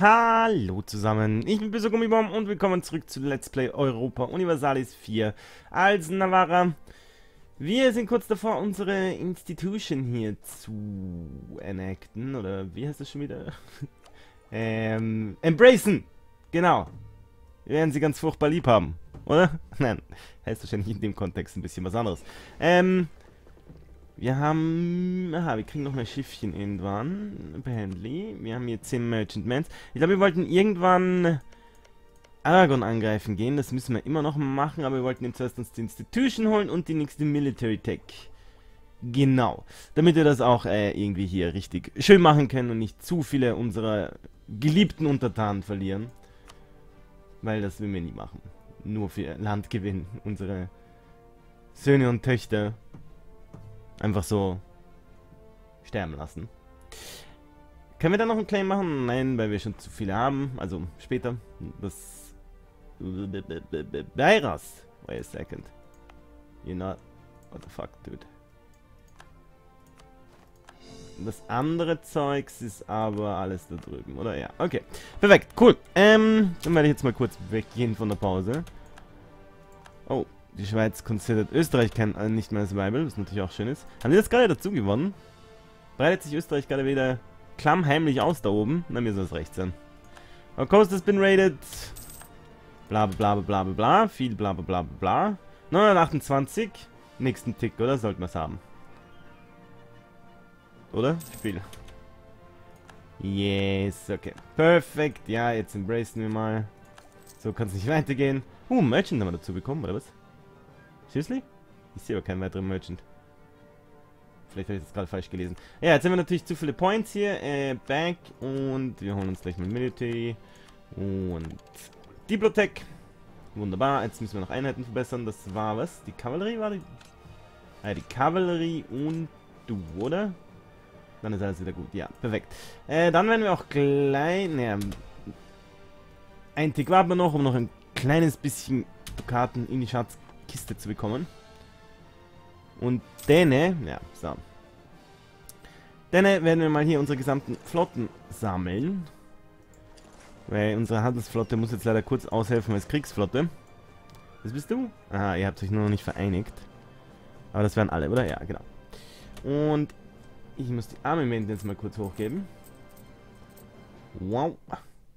Hallo zusammen, ich bin Böser Gummibom und willkommen zurück zu Let's Play Europa Universalis 4 als Navarra. Wir sind kurz davor, unsere Institution hier zu enacten, oder wie heißt das schon wieder? ähm, embracen! Genau. Wir werden sie ganz furchtbar lieb haben, oder? Nein, heißt wahrscheinlich in dem Kontext ein bisschen was anderes. Ähm, wir haben... Aha, wir kriegen noch mehr Schiffchen irgendwann. Apparently. Wir haben hier 10 Merchantmans. Ich glaube, wir wollten irgendwann Aragon angreifen gehen. Das müssen wir immer noch machen, aber wir wollten ihm zuerst uns die Institution holen und die nächste Military Tech. Genau. Damit wir das auch äh, irgendwie hier richtig schön machen können und nicht zu viele unserer geliebten Untertanen verlieren. Weil das will wir nie machen. Nur für Landgewinn. Unsere Söhne und Töchter einfach so sterben lassen. Können wir da noch einen Claim machen? Nein, weil wir schon zu viele haben. Also später. Das... Beiras. Wait a second. You're not... What the fuck, dude. Das andere Zeugs ist aber alles da drüben, oder? Ja, okay. Perfekt, cool. Ähm, dann werde ich jetzt mal kurz weggehen von der Pause. Oh, die Schweiz considered Österreich kein, äh, nicht mehr als Bible, was natürlich auch schön ist. Haben die das gerade dazu gewonnen? Breitet sich Österreich gerade wieder klammheimlich aus da oben? Na, mir soll es recht sein. Our coast has been raided. Bla bla bla bla bla bla. Viel bla bla bla bla. 928. Nächsten Tick, oder? Sollten wir es haben. Oder? Spiel. Yes, okay. Perfekt. Ja, jetzt embracen wir mal. So kann es nicht weitergehen. Uh, Merchant haben wir dazu bekommen, oder was? Seriously? Ich sehe aber keinen weiteren Merchant. Vielleicht habe ich das gerade falsch gelesen. Ja, jetzt haben wir natürlich zu viele Points hier. Äh, back. Und wir holen uns gleich mal Military. Und Diplotech. Wunderbar. Jetzt müssen wir noch Einheiten verbessern. Das war was? Die Kavallerie war die... Ah, die Kavallerie und du, oder? Dann ist alles wieder gut. Ja, perfekt. Äh, dann werden wir auch gleich... Naja, ein Tick warten wir noch, um noch ein kleines bisschen Karten in die Schatz Kiste zu bekommen. Und denne, ja, so. Denne werden wir mal hier unsere gesamten Flotten sammeln. Weil unsere Handelsflotte muss jetzt leider kurz aushelfen als Kriegsflotte. Das bist du? Aha, ihr habt euch nur noch nicht vereinigt. Aber das wären alle, oder? Ja, genau. Und ich muss die Armament jetzt mal kurz hochgeben. Wow.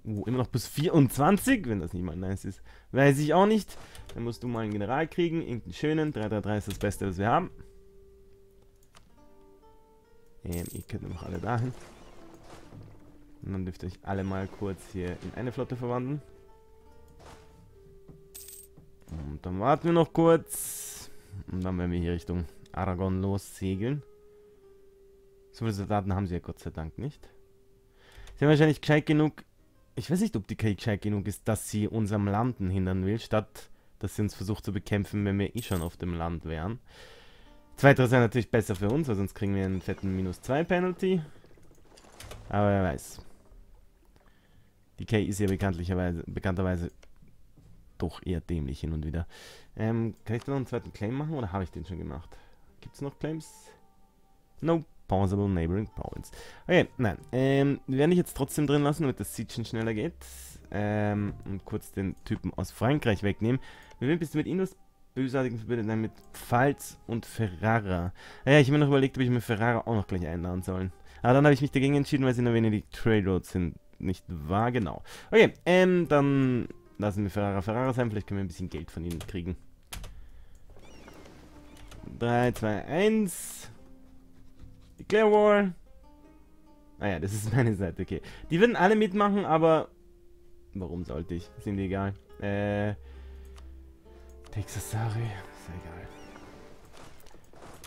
Uh, immer noch bis 24, wenn das nicht mal nice ist. Weiß ich auch nicht. Dann musst du mal einen General kriegen. Irgendeinen schönen. 333 ist das Beste, was wir haben. Ähm, ihr könnt noch alle dahin. Und dann dürft ihr euch alle mal kurz hier in eine Flotte verwandeln. Und dann warten wir noch kurz. Und dann werden wir hier Richtung Aragon lossegeln. So viele Soldaten haben sie ja Gott sei Dank nicht. Sie haben wahrscheinlich gescheit genug ich weiß nicht, ob die KI gescheit genug ist, dass sie unserem Landen hindern will, statt dass sie uns versucht zu bekämpfen, wenn wir eh schon auf dem Land wären. Zweiteres wäre natürlich besser für uns, weil sonst kriegen wir einen fetten Minus 2 Penalty. Aber wer weiß. Die KI ist ja bekanntlicherweise, bekannterweise doch eher dämlich hin und wieder. Ähm, kann ich da noch einen zweiten Claim machen oder habe ich den schon gemacht? Gibt es noch Claims? Nope. Possible Neighboring Province. Okay, nein. Ähm, wir werden dich jetzt trotzdem drin lassen, damit das Siegen schneller geht. Ähm, und kurz den Typen aus Frankreich wegnehmen. Mit wem bist du mit Indus bösartigen verbindet? Nein, mit Pfalz und Ferrara. Ja, ich habe mir noch überlegt, ob ich mir Ferrara auch noch gleich einladen soll. Aber dann habe ich mich dagegen entschieden, weil sie nur Venedig Trade Roads sind. Nicht wahr? Genau. Okay, ähm, dann lassen wir Ferrara Ferrara sein. Vielleicht können wir ein bisschen Geld von ihnen kriegen. 3, 2, 1. Declare War. Ah ja, das ist meine Seite, okay. Die würden alle mitmachen, aber... Warum sollte ich? Sind die egal. Äh... Texas, sorry. Ist ja egal.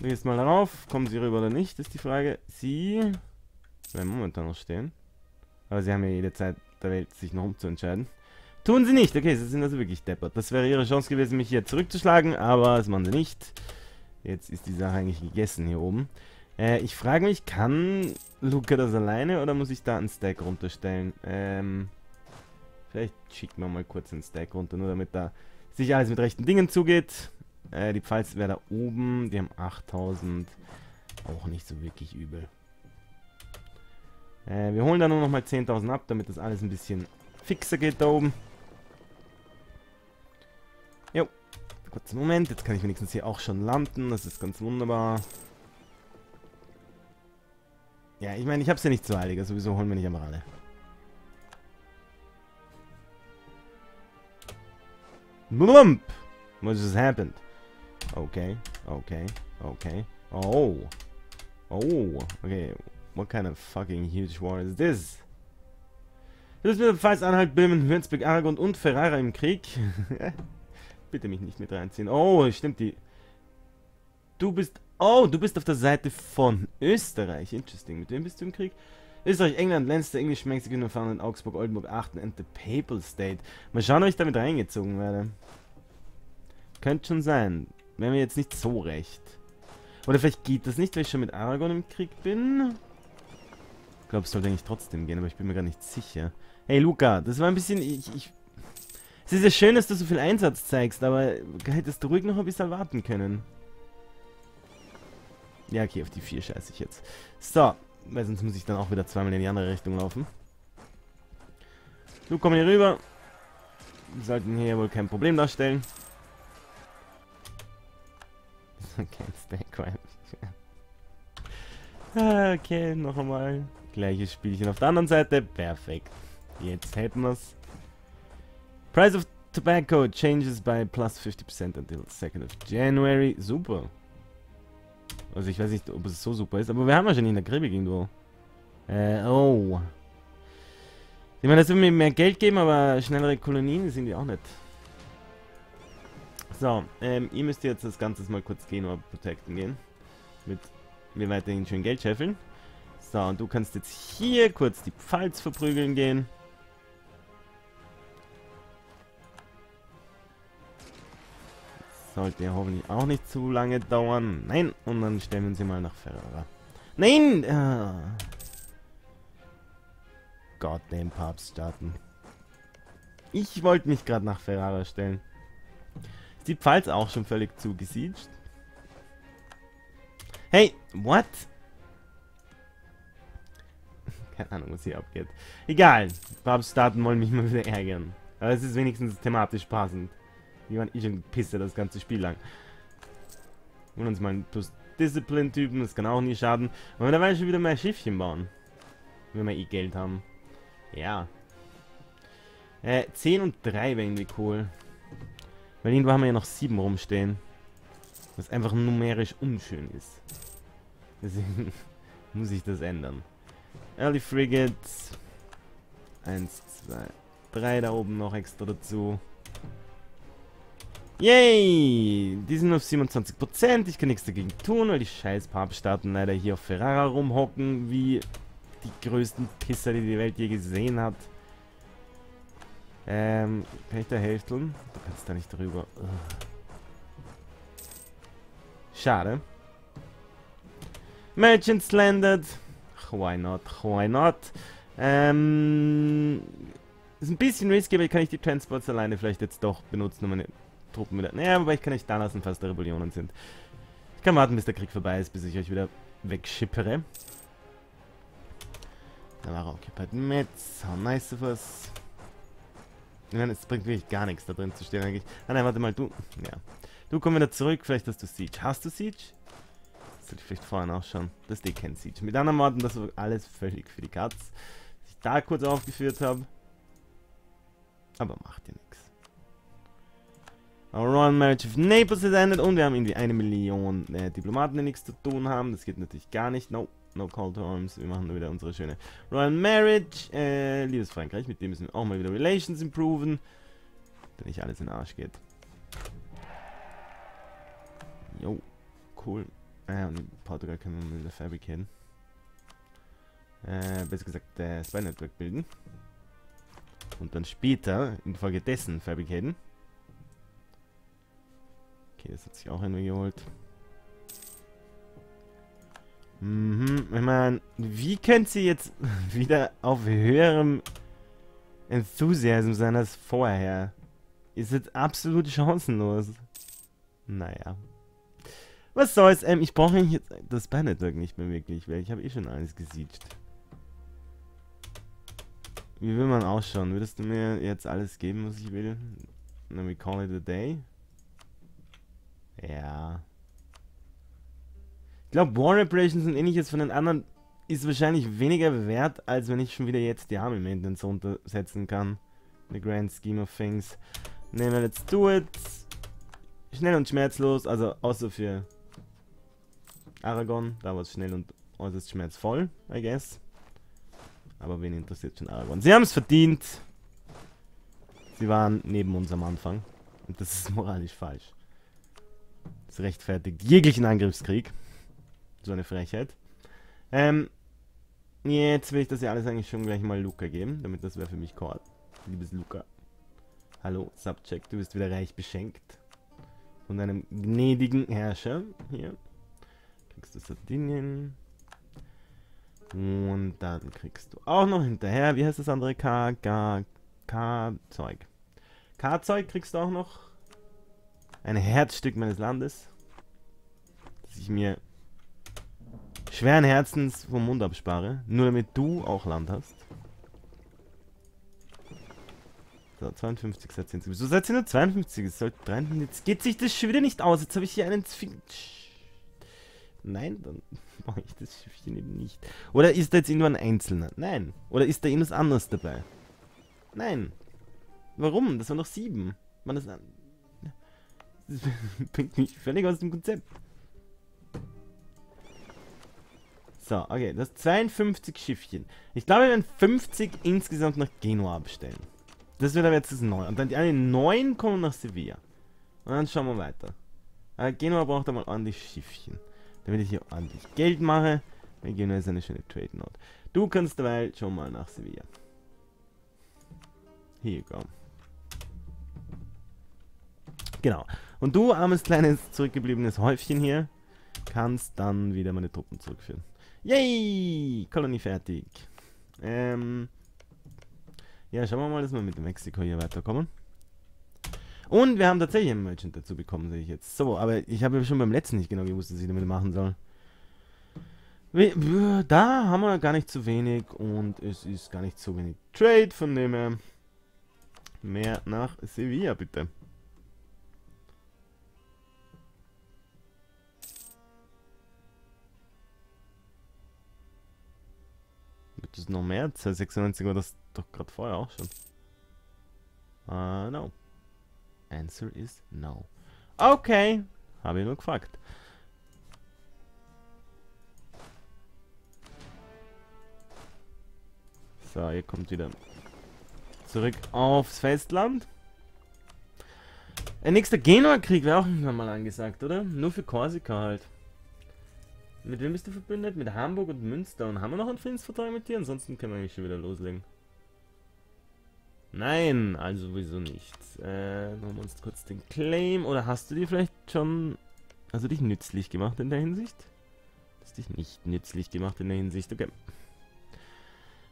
Du gehst mal darauf. Kommen sie rüber oder nicht, ist die Frage. Sie... Werden momentan noch stehen. Aber sie haben ja jede Zeit der Welt, sich noch umzuentscheiden. Tun sie nicht. Okay, sie sind also wirklich deppert. Das wäre ihre Chance gewesen, mich hier zurückzuschlagen, aber das machen sie nicht. Jetzt ist die Sache eigentlich gegessen hier oben. Äh, ich frage mich, kann Luca das alleine oder muss ich da einen Stack runterstellen? Ähm, vielleicht schicken wir mal kurz einen Stack runter, nur damit da sich alles mit rechten Dingen zugeht. Äh, die Pfalz wäre da oben, die haben 8000. Auch nicht so wirklich übel. Äh, wir holen da nur noch mal 10.000 ab, damit das alles ein bisschen fixer geht da oben. Jo. Kurzen Moment, jetzt kann ich wenigstens hier auch schon landen. Das ist ganz wunderbar. Ja, ich meine, ich hab's ja nicht eilig. Also sowieso holen wir nicht einfach alle. Blump! What just happened? Okay, okay, okay. Oh. Oh, okay. What kind of fucking huge war is this? Du bist mit Pfalz, Anhalt, Böhmen, Würzburg, Aragon und Ferrara im Krieg. Bitte mich nicht mit reinziehen. Oh, stimmt die. Du bist... Oh, du bist auf der Seite von Österreich. Interesting. Mit wem bist du im Krieg? Österreich, England, Leinster, English, Mexico, Newfoundland, Augsburg, Oldenburg, Aachen and the Papal State. Mal schauen, ob ich damit reingezogen werde. Könnte schon sein. Wäre mir jetzt nicht so recht. Oder vielleicht geht das nicht, weil ich schon mit Aragon im Krieg bin. Ich glaube, es sollte eigentlich trotzdem gehen, aber ich bin mir gar nicht sicher. Hey, Luca, das war ein bisschen... Ich, ich, es ist ja schön, dass du so viel Einsatz zeigst, aber hättest du ruhig noch ein bisschen warten können. Ja, okay, auf die 4 scheiße ich jetzt. So, weil sonst muss ich dann auch wieder zweimal in die andere Richtung laufen. Du, komm hier rüber. Wir sollten hier wohl kein Problem darstellen. Okay, noch einmal. Gleiches Spielchen auf der anderen Seite. Perfekt. Jetzt hätten wir es. Price of tobacco changes by plus 50% until 2nd of January. Super. Also ich weiß nicht, ob es so super ist, aber wir haben schon in der Karibik irgendwo. Äh, oh. Ich meine, das will mir mehr Geld geben, aber schnellere Kolonien sind die auch nicht. So, ähm, ihr müsst jetzt das Ganze mal kurz Genua protecten gehen. Mit mir weiterhin schön Geld scheffeln. So, und du kannst jetzt hier kurz die Pfalz verprügeln gehen. Sollte ja hoffentlich auch nicht zu lange dauern. Nein, und dann stellen wir hier mal nach Ferrara. Nein! Ah. Goddamn Papststaaten. Ich wollte mich gerade nach Ferrara stellen. Ist die Pfalz auch schon völlig zugesiegt? Hey, what? Keine Ahnung, was hier abgeht. Egal, Papststaaten wollen mich mal wieder ärgern. Aber es ist wenigstens thematisch passend. Die waren eh schon pisse das ganze Spiel lang. Und uns mal einen Discipline-Typen, das kann auch nie schaden. Und da werden schon wieder mehr Schiffchen bauen. Wenn wir eh Geld haben. Ja. Äh, 10 und 3 wäre irgendwie cool. Weil irgendwo haben wir ja noch 7 rumstehen. Was einfach numerisch unschön ist. Deswegen muss ich das ändern. Early Frigates. 1, 2, 3 da oben noch extra dazu. Yay! Die sind auf 27%. Ich kann nichts dagegen tun, weil die scheiß Papstaaten leider hier auf Ferrara rumhocken, wie die größten Pisser, die die Welt je gesehen hat. Ähm, kann ich da helfen? Du kannst da nicht drüber. Schade. Merchants landed. Why not? Why not? Ähm, ist ein bisschen risky, aber kann ich die Transports alleine vielleicht jetzt doch benutzen, um meine Truppen wieder... Naja, wobei ich kann euch da lassen, falls da Rebellionen sind. Ich kann warten, bis der Krieg vorbei ist, bis ich euch wieder wegschippere. Da war er occupied Metz. How nice of us. Meine, es bringt wirklich gar nichts da drin zu stehen eigentlich. Ah nein, warte mal, du... Ja. Du komm wieder zurück, vielleicht hast du Siege. Hast du Siege? Das hätte ich vielleicht vorhin auch schon. Das ist eh kein Siege. Mit anderen Worten, das war alles völlig für die Katz. Was ich da kurz aufgeführt habe. Aber macht ja nichts. Royal Marriage of Naples ist endet und wir haben irgendwie eine Million äh, Diplomaten, die nichts zu tun haben. Das geht natürlich gar nicht. No, no call to arms. Wir machen nur wieder unsere schöne Royal Marriage. Äh, liebes Frankreich, mit dem müssen wir auch mal wieder Relations improven. Wenn nicht alles in den Arsch geht. Jo, cool. Äh, und in Portugal können wir mal wieder fabricaten. Äh, besser gesagt, äh, Spy Network bilden. Und dann später, infolgedessen, fabricaten. Okay, das hat sich auch irgendwie geholt. Mhm, ich meine, wie könnt sie jetzt wieder auf höherem Enthusiasm sein als vorher? Ist jetzt absolut chancenlos. Naja. Was soll's, ähm, ich brauche jetzt das Bannertag nicht mehr wirklich, weil ich habe eh schon alles gesiegt. Wie will man ausschauen? Würdest du mir jetzt alles geben, was ich will? Then we call it a day. Ja. Ich glaube, War Reparations und ähnliches von den anderen ist wahrscheinlich weniger wert, als wenn ich schon wieder jetzt die Army Maintenance runtersetzen kann. The grand scheme of things. Nehmen wir let's do it. Schnell und schmerzlos, also außer für Aragon, da war es schnell und äußerst schmerzvoll, I guess. Aber wen interessiert schon Aragon? Sie haben es verdient. Sie waren neben uns am Anfang. Und das ist moralisch falsch. Das rechtfertigt jeglichen Angriffskrieg. So eine Frechheit. Ähm, jetzt will ich das ja alles eigentlich schon gleich mal Luca geben, damit das wäre für mich Call. Liebes Luca. Hallo, Subject, du bist wieder reich beschenkt. Von einem gnädigen Herrscher. Hier. Kriegst du Sardinien. Und dann kriegst du auch noch hinterher, wie heißt das andere K? K, K-Zeug. K-Zeug kriegst du auch noch. Ein Herzstück meines Landes. Das ich mir schweren Herzens vom Mund abspare. Nur damit du auch Land hast. So, 52 Sätze hinzu. Wieso seid ihr nur 52? Es sollte 53. Jetzt geht sich das schon wieder nicht aus. Jetzt habe ich hier einen Zwing. Nein, dann mache ich das Schiffchen eben nicht. Oder ist da jetzt irgendwo ein Einzelner? Nein. Oder ist da irgendwas anderes dabei? Nein. Warum? Das waren doch sieben. Man, das, das bringt mich völlig aus dem Konzept. So, okay, das 52 Schiffchen. Ich glaube, wir werden 50 insgesamt nach Genua abstellen. Das wird aber jetzt das 9. Und dann die anderen 9 kommen nach Sevilla. Und dann schauen wir weiter. Aber Genua braucht einmal ordentlich Schiffchen damit ich hier ordentlich Geld mache. Regional ist eine schöne Trade Note. Du kannst dabei schon mal nach Sevilla. Hier go. Genau. Und du, armes kleines zurückgebliebenes Häufchen hier, kannst dann wieder meine Truppen zurückführen. Yay! Kolonie fertig. Ähm. Ja, schauen wir mal, dass wir mit Mexiko hier weiterkommen. Und wir haben tatsächlich einen Merchant dazu bekommen, sehe ich jetzt. So, aber ich habe ja schon beim letzten nicht genau gewusst, was ich damit machen soll. Da haben wir gar nicht zu wenig und es ist gar nicht so wenig Trade, von dem her mehr nach Sevilla, bitte. Das noch mehr? 296 war das doch gerade vorher auch schon. Uh, no. Answer is no. Okay, habe ich nur gefragt. So, ihr kommt wieder zurück aufs Festland. Ein nächster Genua-Krieg wäre auch irgendwann mal angesagt, oder? Nur für Korsika halt. Mit wem bist du verbündet? Mit Hamburg und Münster. Und haben wir noch einen Friedensvertrag mit dir? Ansonsten können wir eigentlich schon wieder loslegen. Nein, also sowieso nicht. Äh, machen wir uns kurz den Claim. Oder hast du dir vielleicht schon... Also dich nützlich gemacht in der Hinsicht? Hast dich nicht nützlich gemacht in der Hinsicht, okay.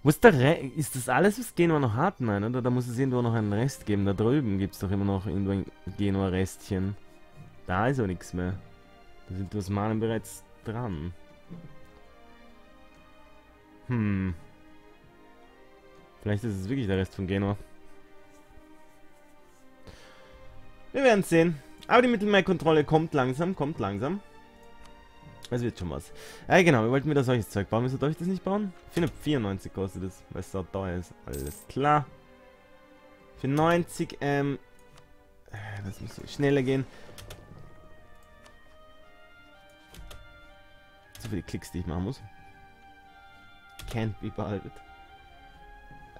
Ist der Re Ist das alles, was Genua noch hat? Nein, oder? Da muss es irgendwo noch einen Rest geben. Da drüben gibt es doch immer noch irgendwo ein Genua-Restchen. Da ist auch nichts mehr. Da sind die Osmanen bereits dran. Hm. Vielleicht ist es wirklich der Rest von Genua. Wir werden sehen. Aber die Mittelmeerkontrolle kommt langsam, kommt langsam. Es wird schon was. Ja, genau, wir wollten wieder solches Zeug bauen. Wieso darf ich das nicht bauen? 494 kostet das, weil es so teuer ist. Alles klar. Für 90, ähm... Das muss schneller gehen. So viele Klicks, die ich machen muss. Can't be bothered.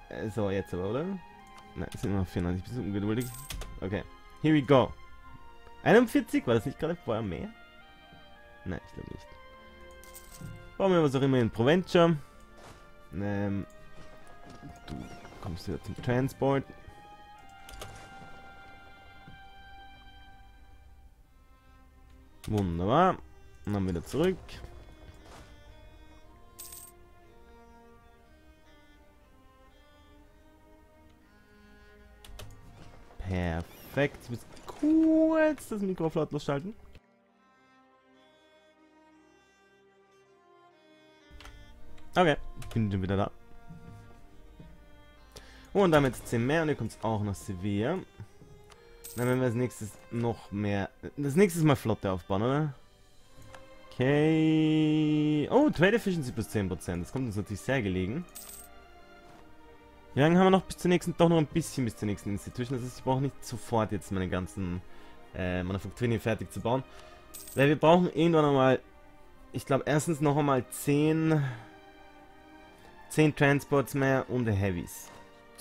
Äh, so, jetzt aber, oder? Nein, sind noch 94, bisschen ungeduldig. Okay. Here we go. 41? War das nicht gerade vorher mehr? Nein, ich glaube nicht. Bauen wir was auch immer in Proventure. Ähm, du kommst wieder zum Transport. Wunderbar. Und dann wieder zurück. Perfekt. Ich muss kurz das Mikro lautlos schalten. Okay, bin schon wieder da. Und damit 10 mehr und hier kommt auch noch Sevilla. Dann werden wir als nächstes noch mehr... Das nächste Mal Flotte aufbauen, oder? Okay... Oh, Trade Efficiency plus 10%. Das kommt uns natürlich sehr gelegen. Wie lange haben wir noch bis zur nächsten? Doch noch ein bisschen bis zur nächsten Institution. Das heißt, ich brauche nicht sofort jetzt meine ganzen äh, Manufakturen hier fertig zu bauen. Weil wir brauchen irgendwann nochmal... Ich glaube, erstens noch einmal 10... 10 Transports mehr und Heavies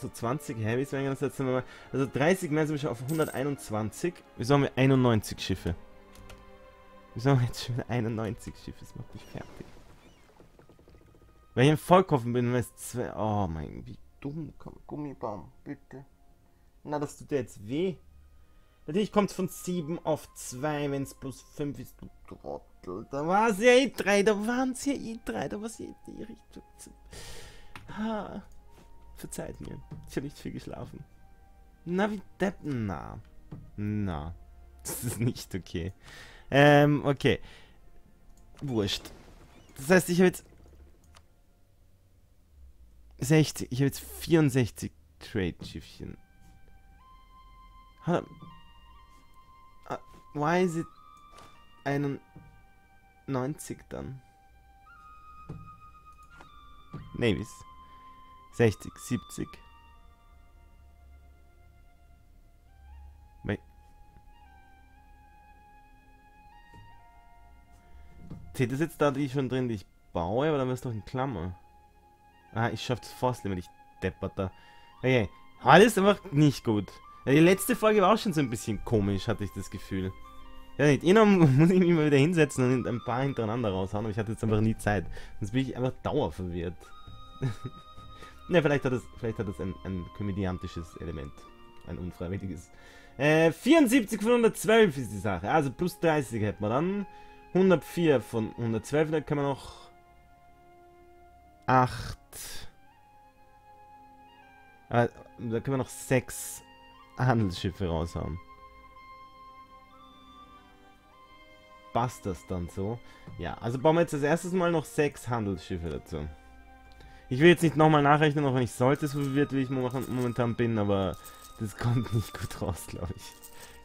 so 20 Heavys wären das jetzt mal. Also 30 mehr sind wir schon auf 121. Wieso haben wir 91 Schiffe? Wieso haben wir jetzt schon 91 Schiffe? Das macht mich fertig. Weil ich im Vollkaufen bin, weil es zwei. Oh mein, wie dumm. Komm, Gummibaum, bitte. Na, das tut dir jetzt weh. Natürlich kommt es von 7 auf 2, wenn es plus 5 ist, du Trottel. Da war es ja eh 3, da waren es ja eh 3, da war es ja eh die Richtung. Ha. Verzeiht mir. Ich habe nicht viel geschlafen. Na, wie Depp. Na. Na. Das ist nicht okay. Ähm, okay. Wurscht. Das heißt, ich habe jetzt 60, ich habe jetzt 64 Trade-Schiffchen. Uh, why is it 91 dann? Navies. 60, 70. Steht das jetzt da die schon drin, die ich baue, aber dann du doch in Klammer. Ah, ich schaff's fast wenn ich deppert da. Okay, heute ist einfach nicht gut. Ja, die letzte Folge war auch schon so ein bisschen komisch, hatte ich das Gefühl. Ja, nicht. Immer muss ich mich mal wieder hinsetzen und ein paar hintereinander raushauen, aber ich hatte jetzt einfach nie Zeit. Sonst bin ich einfach dauerverwirrt. Ne, vielleicht hat es, vielleicht hat es ein, ein komödiantisches Element. Ein unfreiwilliges. Äh, 74 von 112 ist die Sache. Also plus 30 hätten wir dann. 104 von 112, da können wir noch 8. Äh, da können wir noch 6 Handelsschiffe raushauen. Passt das dann so? Ja, also bauen wir jetzt das erste Mal noch 6 Handelsschiffe dazu. Ich will jetzt nicht nochmal nachrechnen, auch wenn ich sollte, so verwirrt wie ich momentan bin, aber das kommt nicht gut raus, glaube ich.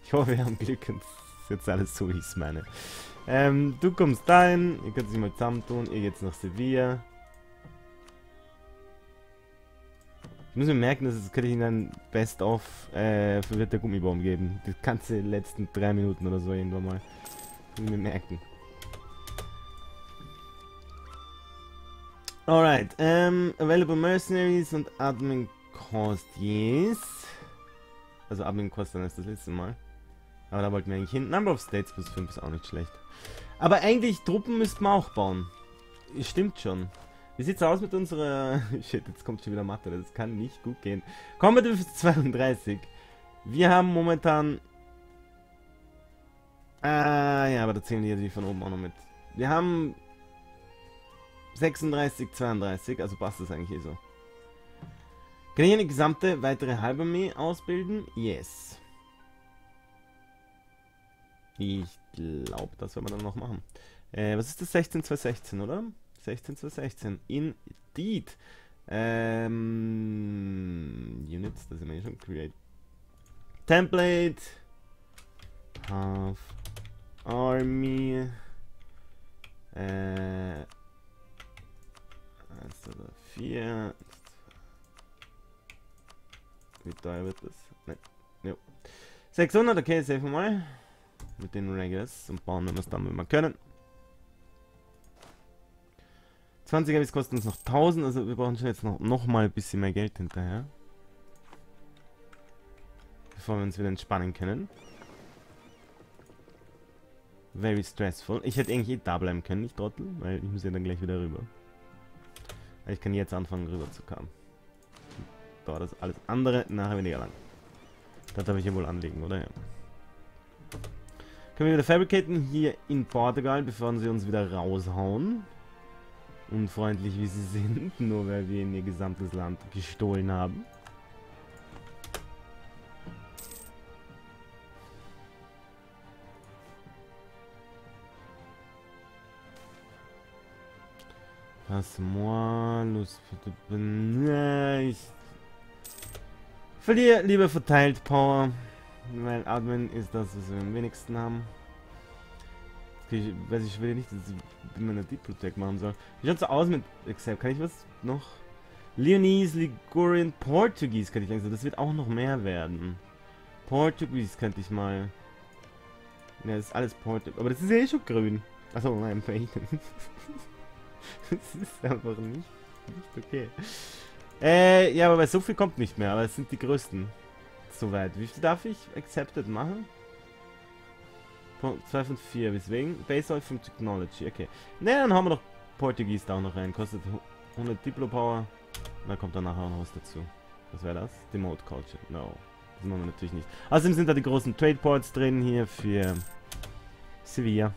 Ich hoffe, wir haben Glück und es ist jetzt alles so, wie ich es meine. Ähm, du kommst dahin, ihr könnt sich mal zusammentun, ihr geht nach Sevilla. Muss mir merken, dass es könnte ich Ihnen ein Best-of äh, verwirrter Gummibaum geben. Die ganze letzten drei Minuten oder so irgendwann mal. Muss ich mir merken. Alright, ähm, Available Mercenaries und Admin Cost, yes. Also Admin Cost dann ist das letzte Mal. Aber da wollten wir eigentlich hin. Number of States plus 5 ist auch nicht schlecht. Aber eigentlich Truppen müssten wir auch bauen. Stimmt schon. Wie sieht's aus mit unserer... Shit, jetzt kommt schon wieder Mathe. Das kann nicht gut gehen. Combat 32. Wir haben momentan... Ah, ja, aber da zählen die von oben auch noch mit. Wir haben 36, 32, also passt das eigentlich eh so. Kann ich eine gesamte weitere Halbarmee ausbilden? Yes. Ich glaube, das werden wir dann noch machen. Äh, was ist das? 16 216, oder? 16 216. Indeed. Ähm, Units, das sind wir eh schon. Create. Template. Half. Army. Äh, 1 oder 4. Wie teuer wird das? Nein. Jo. 600, okay, save mal. Mit den Regulars und bauen wir es dann, wenn wir können. 20 Abis kosten uns noch 1000, also wir brauchen schon jetzt noch, noch mal ein bisschen mehr Geld hinterher. Bevor wir uns wieder entspannen können. Very stressful. Ich hätte eigentlich eh da bleiben können, nicht trottel, weil ich muss ja dann gleich wieder rüber. Ich kann jetzt anfangen rüber zu kommen. Dauert das alles andere nachher weniger lang. Das darf ich ja wohl anlegen, oder? Ja. Können wir wieder fabricaten hier in Portugal, bevor sie uns wieder raushauen. Unfreundlich wie sie sind, nur weil wir in ihr gesamtes Land gestohlen haben. Passe-moi, los. Ich Verliere lieber verteilt Power. Weil Admin ist das, was wir am wenigsten haben. Ich weiß ich will nicht, dass ich meine Deep Protect machen soll. Wie schaut's aus mit Accept? Kann ich was noch? Leonese, Ligurian, Portuguese könnte ich langsam. Das wird auch noch mehr werden. Portuguese könnte ich mal. Ja, das ist alles Portuguese. Aber das ist ja eh schon grün. Achso, nein, Painten. das ist einfach nicht, nicht okay. Äh, ja, aber so viel kommt nicht mehr. Aber es sind die größten. Soweit. Wie viel darf ich Accepted machen? 2 von 4. Weswegen? Base Oil from Technology. Okay. Ne, dann haben wir noch Portugies da auch noch rein. Kostet 100 Diplo Power. Da kommt dann nachher auch noch was dazu. Was wäre das? Demote Culture. No. Das machen wir natürlich nicht. Außerdem sind da die großen Trade Ports drin hier für Sevilla.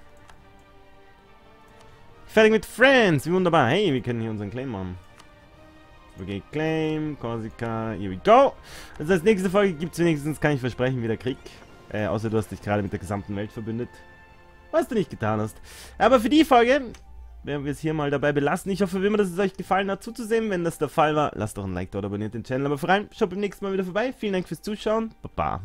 Fertig mit Friends. Wie wunderbar. Hey, wir können hier unseren Claim machen. Okay, Claim, Corsica, here we go. Also als nächste Folge gibt es wenigstens, kann ich versprechen, wieder Krieg. Äh, außer du hast dich gerade mit der gesamten Welt verbündet. Was du nicht getan hast. Aber für die Folge werden wir es hier mal dabei belassen. Ich hoffe, wie immer, dass es euch gefallen hat zuzusehen. Wenn das der Fall war, lasst doch ein Like dort, abonniert den Channel. Aber vor allem, schaut beim nächsten Mal wieder vorbei. Vielen Dank fürs Zuschauen. Baba.